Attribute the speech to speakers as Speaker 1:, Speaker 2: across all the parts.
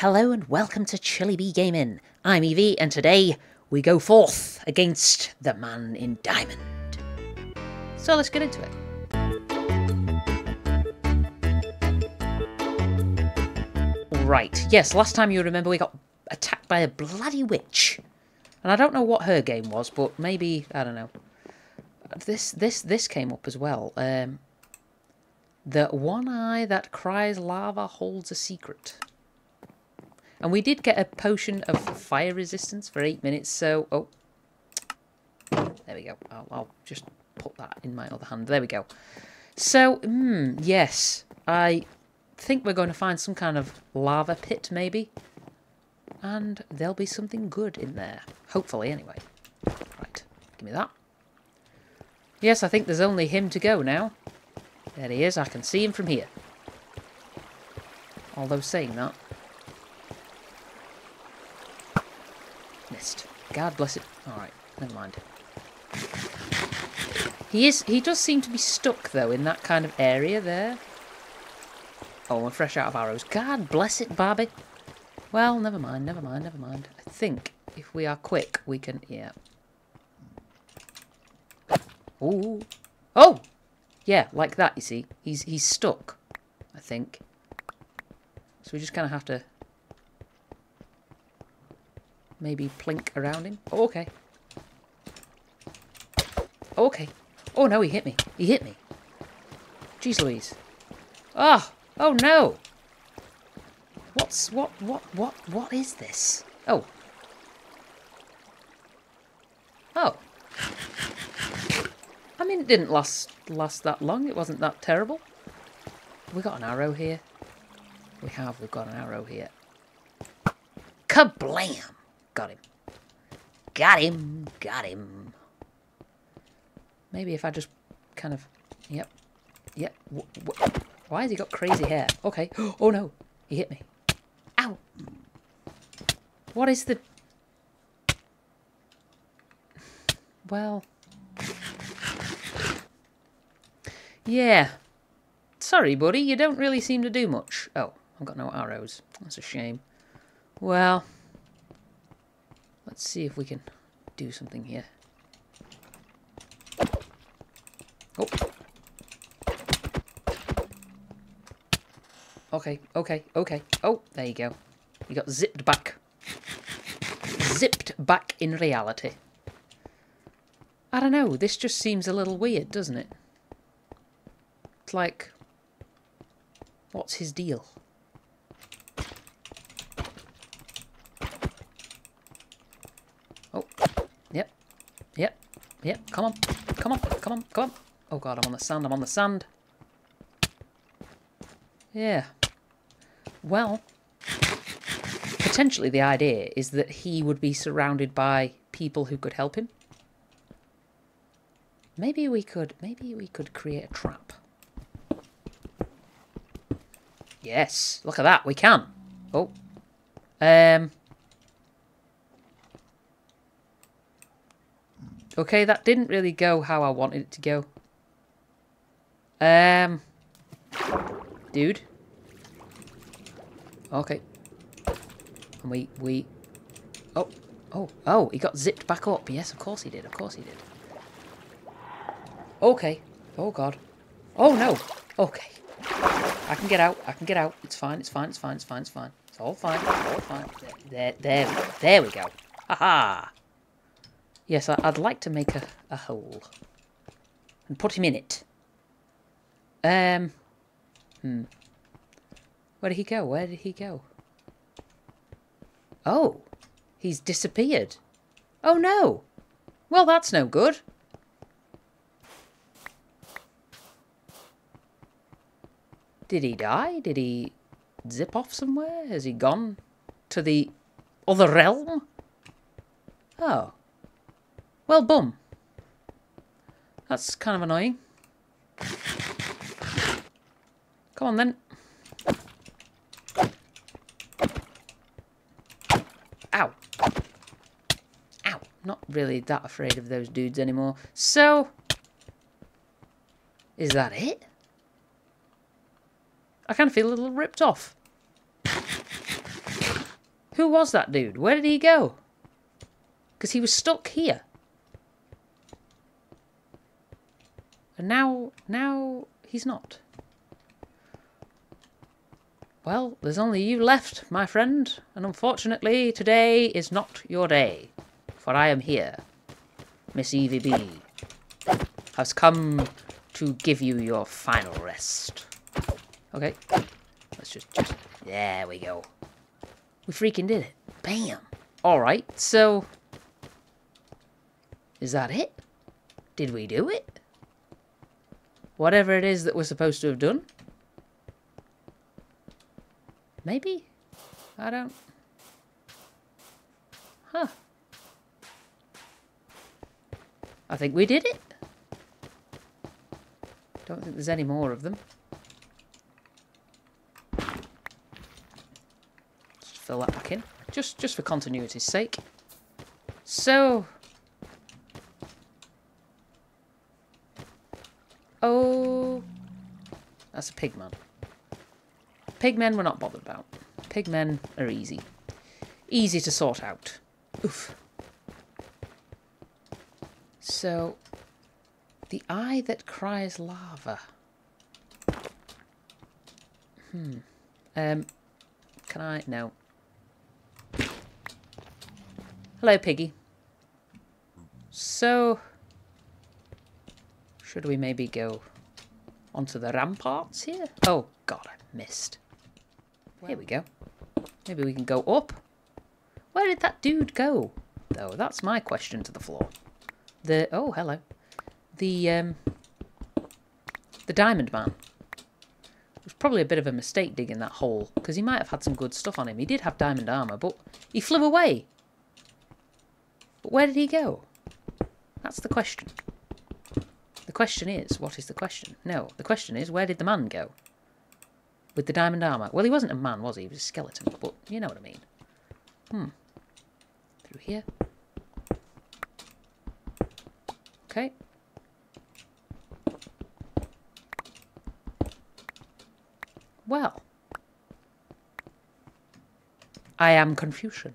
Speaker 1: Hello and welcome to Chilly Bee Gaming. I'm Evie and today we go forth against the man in diamond. So let's get into it. Right, yes, last time you remember we got attacked by a bloody witch. And I don't know what her game was, but maybe, I don't know. This this this came up as well. Um, the one eye that cries lava holds a secret. And we did get a potion of fire resistance for eight minutes, so... Oh. There we go. I'll, I'll just put that in my other hand. There we go. So, hmm, yes. I think we're going to find some kind of lava pit, maybe. And there'll be something good in there. Hopefully, anyway. Right. Give me that. Yes, I think there's only him to go now. There he is. I can see him from here. Although saying that... Missed. God bless it. Alright, never mind. He is. He does seem to be stuck, though, in that kind of area there. Oh, we're fresh out of arrows. God bless it, Barbie. Well, never mind, never mind, never mind. I think if we are quick, we can... Yeah. Ooh. Oh! Yeah, like that, you see. He's he's stuck, I think. So we just kind of have to maybe plink around him. Oh, okay. Oh, okay. Oh, no, he hit me. He hit me. Jeez Louise. Oh! Oh, no! What's... What... What... What... What is this? Oh. Oh. I mean, it didn't last last that long. It wasn't that terrible. We got an arrow here. We have. We've got an arrow here. Kablam! Got him. Got him. Got him. Maybe if I just kind of... Yep. Yep. Why has he got crazy hair? Okay. Oh no. He hit me. Ow. What is the... Well... Yeah. Sorry, buddy, you don't really seem to do much. Oh, I've got no arrows. That's a shame. Well, let's see if we can do something here. Oh. Okay, okay, okay. Oh, there you go. You got zipped back. Zipped back in reality. I don't know, this just seems a little weird, doesn't it? It's like, what's his deal? Oh, yep, yep, yep, come on, come on, come on, come on. Oh god, I'm on the sand, I'm on the sand. Yeah. Well, potentially the idea is that he would be surrounded by people who could help him. Maybe we could, maybe we could create a trap. Yes, look at that, we can. Oh. Um. Okay, that didn't really go how I wanted it to go. Um. Dude. Okay. And we, we... Oh, oh, oh, he got zipped back up. Yes, of course he did, of course he did. Okay. Oh, God. Oh, no. Okay. I can get out. I can get out. It's fine. It's fine. It's fine. It's fine. It's fine. It's all fine. It's all fine. There, there, there, we go. Aha! Yes, I, would like to make a, a hole. And put him in it. Um. Hmm. Where did he go? Where did he go? Oh. He's disappeared. Oh no. Well, that's no good. Did he die? Did he zip off somewhere? Has he gone to the other realm? Oh. Well, bum. That's kind of annoying. Come on, then. Ow. Ow. Not really that afraid of those dudes anymore. So... Is that it? I kind of feel a little ripped off. Who was that dude? Where did he go? Because he was stuck here. And now, now he's not. Well, there's only you left, my friend, and unfortunately today is not your day, for I am here. Miss Evie B has come to give you your final rest. Okay, let's just, just, there we go. We freaking did it. Bam. Alright, so, is that it? Did we do it? Whatever it is that we're supposed to have done? Maybe? I don't... Huh. I think we did it. Don't think there's any more of them. Just fill that back in. Just, just for continuity's sake. So... Oh... That's a pigman. Pigmen we're not bothered about. Pigmen are easy. Easy to sort out. Oof. So, the eye that cries lava. Hmm. Um, can I? No. Hello, Piggy. So, should we maybe go onto the ramparts here? Oh, God, I missed. Here we go. Maybe we can go up. Where did that dude go? Though, that's my question to the floor. The... Oh, hello. The, um... The Diamond Man. It was probably a bit of a mistake digging that hole, because he might have had some good stuff on him. He did have diamond armour, but he flew away. But where did he go? That's the question. Question is, what is the question? No, the question is, where did the man go? With the diamond armour. Well, he wasn't a man, was he? He was a skeleton, but you know what I mean. Hmm. Through here. Okay. Well. I am Confucian.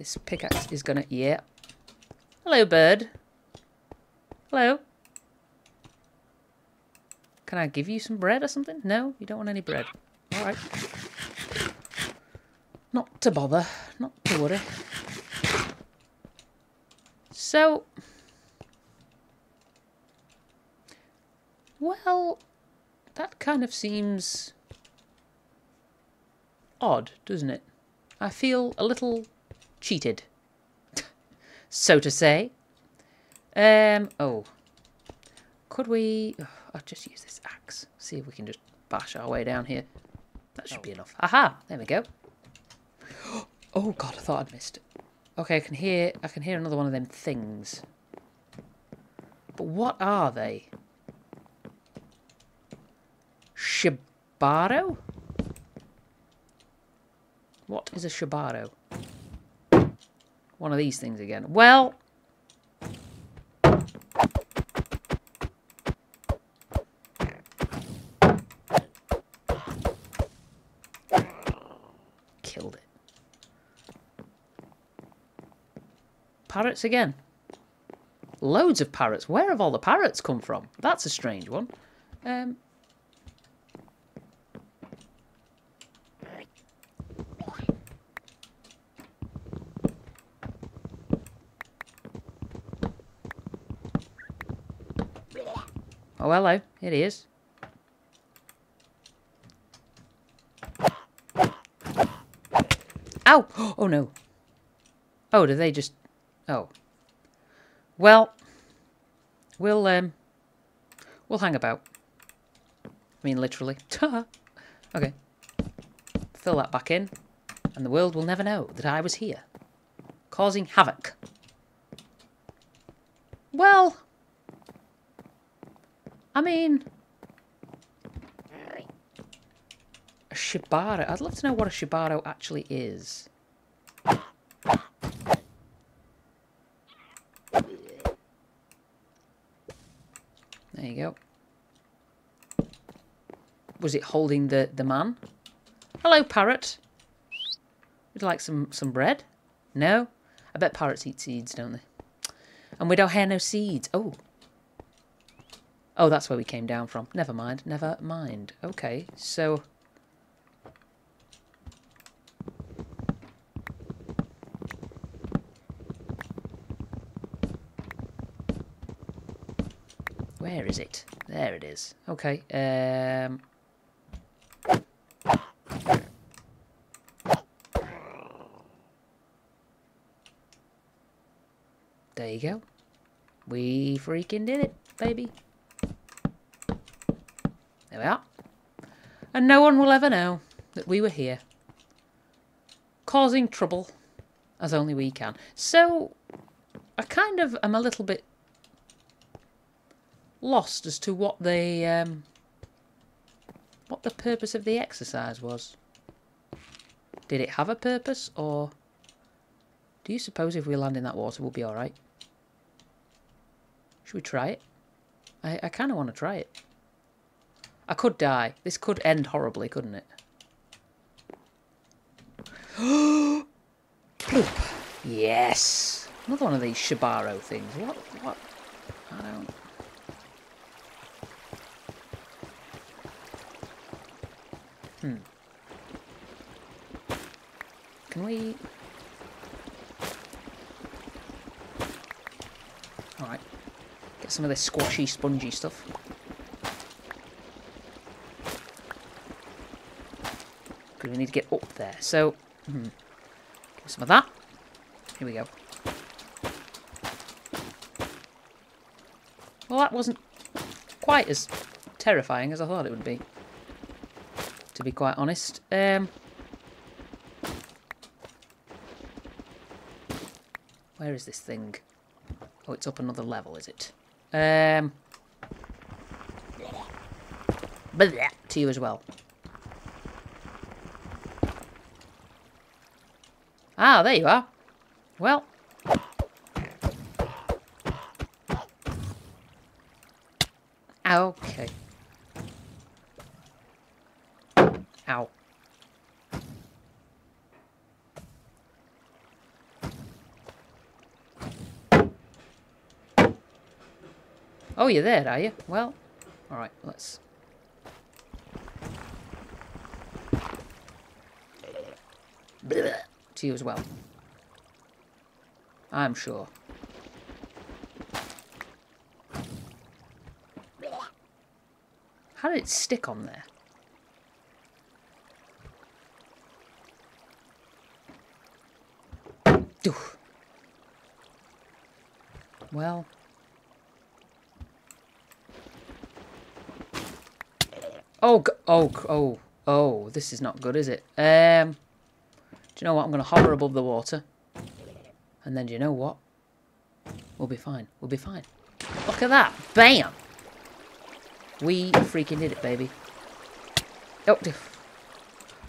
Speaker 1: This pickaxe is gonna... Yeah. Hello, bird. Hello. Can I give you some bread or something? No? You don't want any bread. Alright. Not to bother. Not to worry. So... Well, that kind of seems odd, doesn't it? I feel a little cheated, so to say. Um, oh. Could we... Oh, I'll just use this axe. See if we can just bash our way down here. That should be enough. Aha! There we go. Oh god, I thought I'd missed it. Okay, I can hear I can hear another one of them things. But what are they? Shibaro? What is a Shibaro? One of these things again. Well, Killed it. Parrots again. Loads of parrots. Where have all the parrots come from? That's a strange one. Um, Oh, hello. It is. Ow! Oh, no. Oh, do they just Oh. Well, we'll, um, we'll hang about. I mean, literally. okay. Fill that back in, and the world will never know that I was here, causing havoc. Well, I mean, a Shibaro. I'd love to know what a Shibaro actually is. There you go. Was it holding the, the man? Hello, parrot. Would you like some, some bread? No? I bet parrots eat seeds, don't they? And we don't have no seeds. Oh. Oh, that's where we came down from. Never mind. Never mind. Okay, so... Where is it? There it is. Okay. Um... There you go. We freaking did it, baby. There we are. And no one will ever know that we were here. Causing trouble as only we can. So, I kind of am a little bit lost as to what the um, what the purpose of the exercise was. Did it have a purpose, or do you suppose if we land in that water we'll be alright? Should we try it? I, I kind of want to try it. I could die. This could end horribly, couldn't it? yes! Another one of these Shibaro things. What? What? I don't... Hmm. Can we... Alright. Get some of this squashy, spongy stuff. We need to get up there. So, hmm. Some of that. Here we go. Well, that wasn't quite as terrifying as I thought it would be to be quite honest. Um, where is this thing? Oh, it's up another level, is it? Um, to you as well. Ah, there you are. Well. Okay. Ow. Oh, you're there, are you? Well, alright, let's... To you as well. I'm sure. How did it stick on there? Well. Oh, oh, oh, oh, this is not good, is it? Um, you know what? I'm going to hover above the water. And then do you know what? We'll be fine. We'll be fine. Look at that. Bam! We freaking did it, baby. Oh,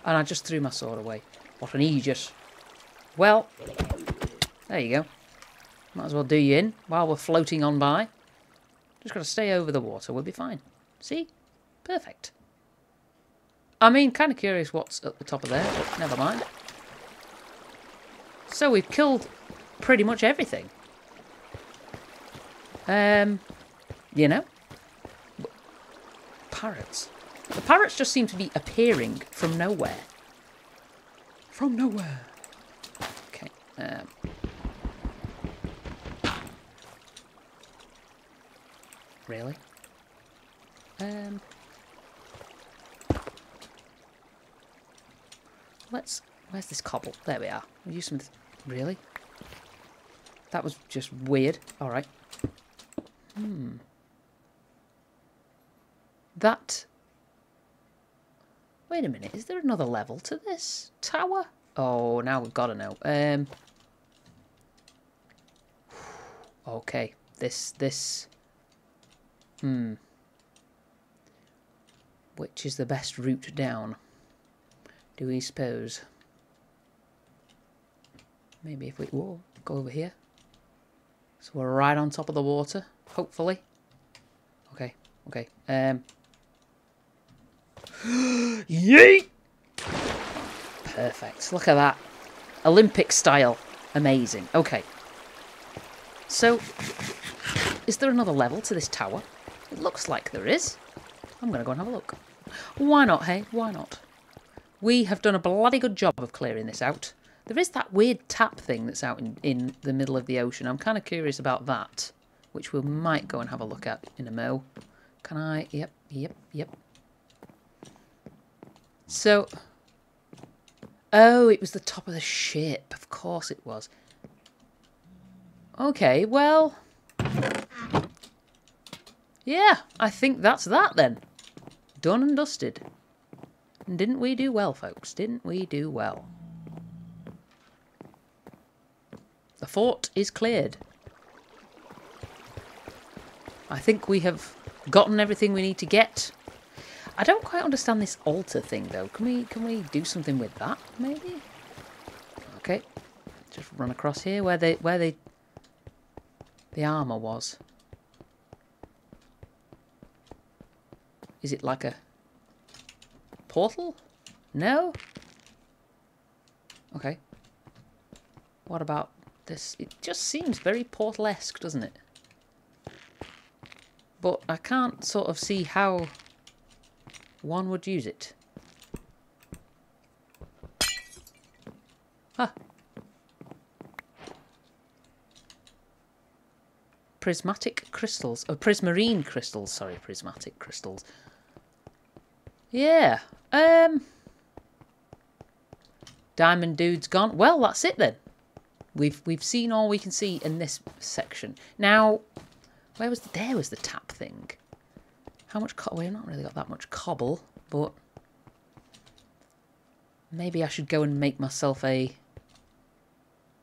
Speaker 1: and I just threw my sword away. What an idiot. Well, there you go. Might as well do you in while we're floating on by. Just got to stay over the water. We'll be fine. See? Perfect. I mean, kind of curious what's at the top of there, but never mind. So we've killed pretty much everything. Um, you know? Parrots. The parrots just seem to be appearing from nowhere. From nowhere. Okay. Um, really. Um, let's. Where's this cobble? There we are. We'll use some. Really? That was just weird. All right. Hmm. That. Wait a minute. Is there another level to this tower? Oh, now we've got to know. Um. Okay. This this Hmm. Which is the best route down? Do we suppose? Maybe if we... Whoa, go over here. So we're right on top of the water, hopefully. Okay, okay. Um. Yeet! Perfect. Look at that. Olympic style. Amazing. Okay. So, is there another level to this tower? It looks like there is. I'm going to go and have a look. Why not, hey? Why not? We have done a bloody good job of clearing this out. There is that weird tap thing that's out in, in the middle of the ocean. I'm kind of curious about that, which we might go and have a look at in a mo. Can I? Yep, yep, yep. So, oh, it was the top of the ship. Of course it was. Okay, well, yeah, I think that's that then. Done and dusted. And Didn't we do well, folks? Didn't we do well? The fort is cleared. I think we have gotten everything we need to get. I don't quite understand this altar thing though. Can we can we do something with that maybe? Okay. Just run across here where they where they the armor was. Is it like a portal? No? Okay. What about this? It just seems very portal-esque, doesn't it? But I can't sort of see how one would use it. Huh. Prismatic crystals. Oh, prismarine crystals. Sorry, prismatic crystals. Yeah. Um. Diamond dude's gone. Well, that's it then. We've we've seen all we can see in this section. Now, where was the, there was the tap thing? How much cobble? We've not really got that much cobble, but maybe I should go and make myself a.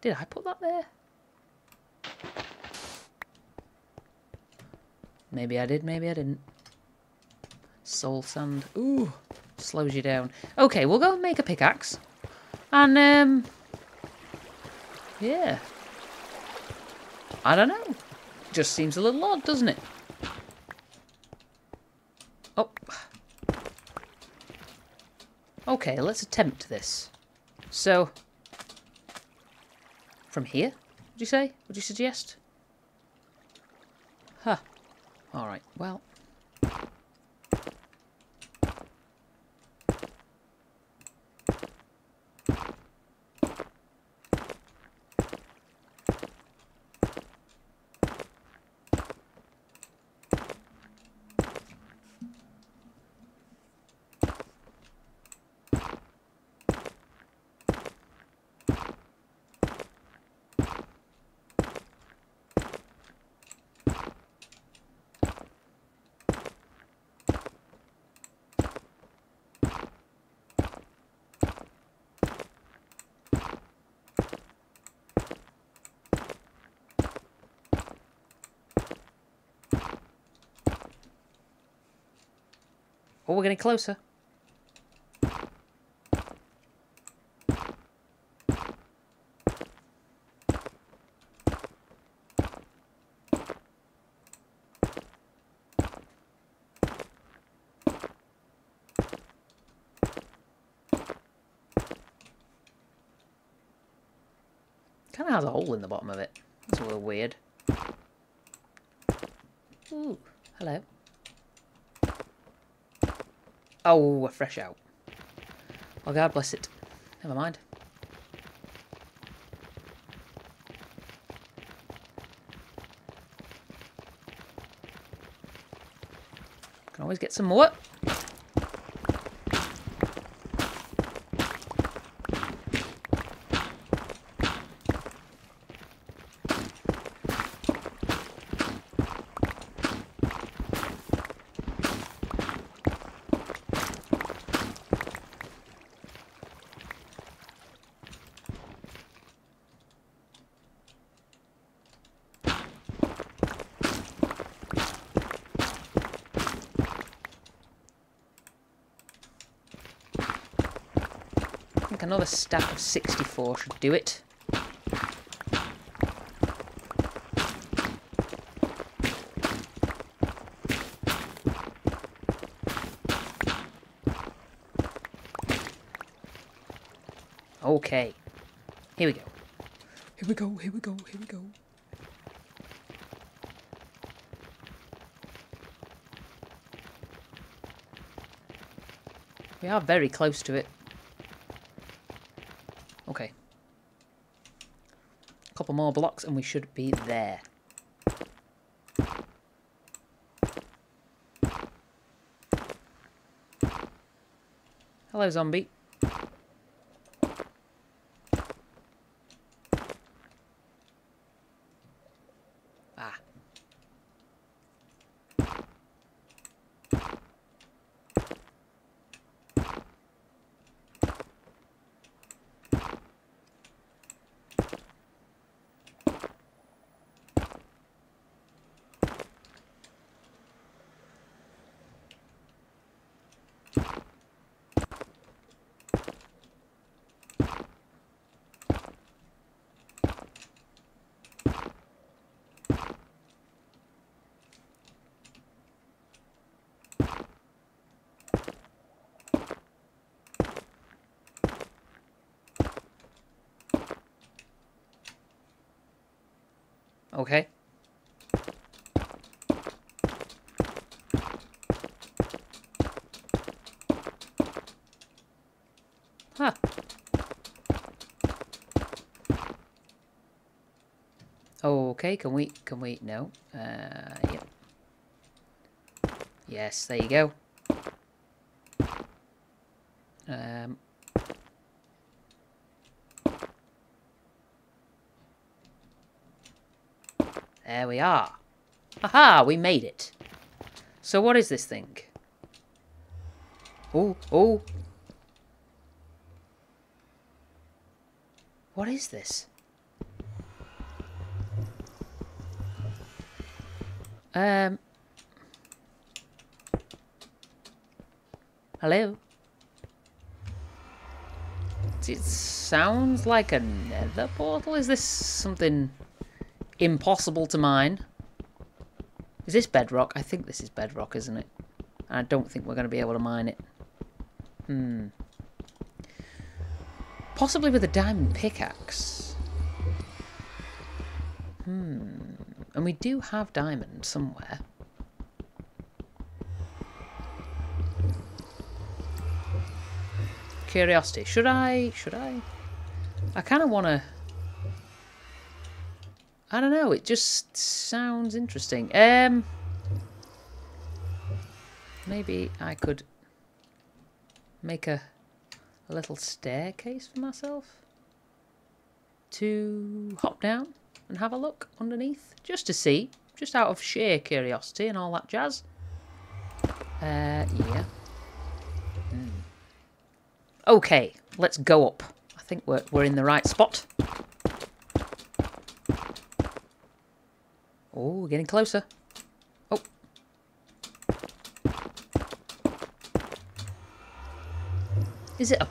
Speaker 1: Did I put that there? Maybe I did, maybe I didn't. Soul sand. Ooh, slows you down. Okay, we'll go and make a pickaxe. And, um... Yeah. I don't know. Just seems a little odd, doesn't it? Oh. Okay, let's attempt this. So... From here, would you say? Would you suggest? Huh. Alright, well... Oh, we're getting closer. Kind of has a hole in the bottom of it. That's a little weird. Ooh, hello. Oh, a fresh out. Oh, God bless it. Never mind. Can always get some more. another stack of 64 should do it. Okay. Here we go. Here we go, here we go, here we go. We are very close to it. Couple more blocks and we should be there. Hello, zombie. Okay. Huh. Okay, can we, can we, no. Uh, yep. Yes, there you go. Um, We are. Aha, we made it. So what is this thing? Oh, oh. What is this? Um. Hello? It sounds like a nether portal. Is this something impossible to mine. Is this bedrock? I think this is bedrock, isn't it? I don't think we're going to be able to mine it. Hmm. Possibly with a diamond pickaxe. Hmm. And we do have diamond somewhere. Curiosity. Should I... Should I... I kind of want to... I don't know, it just sounds interesting. Um, maybe I could make a, a little staircase for myself to hop down and have a look underneath, just to see, just out of sheer curiosity and all that jazz. Uh, yeah. Mm. Okay, let's go up. I think we're, we're in the right spot. Oh, getting closer. Oh. Is it a...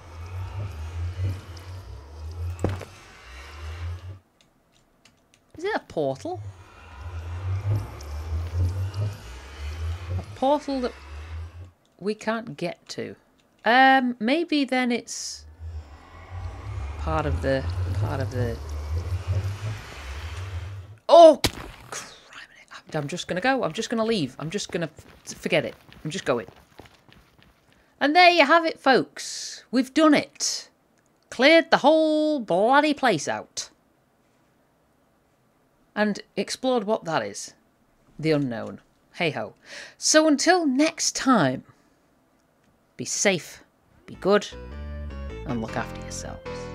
Speaker 1: Is it a portal? A portal that we can't get to. Um, maybe then it's part of the part of the. Oh, I'm just going to go. I'm just going to leave. I'm just going to forget it. I'm just going. And there you have it, folks. We've done it. Cleared the whole bloody place out. And explored what that is. The unknown. Hey ho. So until next time, be safe, be good, and look after yourselves.